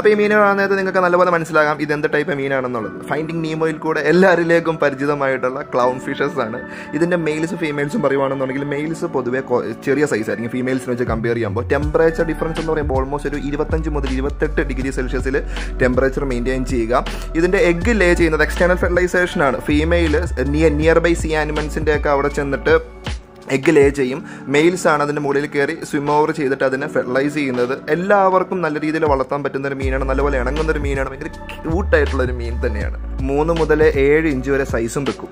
അപ്പോൾ ഈ നേരത്തെ നിങ്ങൾക്ക് നല്ലപോലെ മനസ്സിലാകാം ഇത് എന്ത് ടൈപ്പ് മീനാണെന്നുള്ളത്. ഫൈൻഡിങ് നീമോയിൽ കൂടെ എല്ലാവരിലേക്കും പരിചിതമായിട്ടുള്ള ക്ലൗൺ ഫിഷസ് ആണ്. ഇതിന്റെ മെയിൽസ് ഫീമെയിൽസും പറയുവാണെന്നുണ്ടെങ്കിൽ മെയിൽസ് പൊതുവെ ചെറിയ സൈസ് ആയിരിക്കും. ഫീമെയിൽസിനെ വെച്ച് കമ്പയർ ചെയ്യുമ്പോൾ ടെമ്പറേച്ചർ ഡിഫറൻസ് എന്ന് പറയുമ്പോൾ ഓൾമോസ്റ്റ് ഒരു ഇരുപത്തഞ്ച് മുതൽ ഇരുപത്തെട്ട് ഡിഗ്രി സെൽഷ്യസിൽ ടെമ്പറേച്ചർ മെയിന്റെയിൻ ചെയ്യുക. ഇതിന്റെ എഗ്ഗ് ലേ ചെയ്യുന്നത് എക്സ്റ്റേണൽ ഫെർട്ടിലൈസേഷൻ ആണ്. ഫീമെയിൽ നിയർ ബൈ സി ആനിമൽസിന്റെ ഒക്കെ അവിടെ ചെന്നിട്ട് എഗ്ഗ് ലേ ചെയ്യും. മെയിൽസ് ആണ് അതിന്റെ മുകളിൽ കയറി സ്വിം ഓവർ ചെയ്തിട്ട് അതിനെ ഫെർട്ടിലൈസ് ചെയ്യുന്നത്. എല്ലാവർക്കും നല്ല രീതിയിൽ വളർത്താൻ പറ്റുന്ന ഒരു മീനാണ്. നല്ലപോലെ ഇണങ്ങുന്ന ഒരു മീനാണ്. ഭയങ്കര ക്യൂട്ടായിട്ടുള്ള ഒരു മീൻ തന്നെയാണ്. മൂന്ന് മുതൽ ഏഴ് ഇഞ്ച് വരെ സൈസും വെക്കും.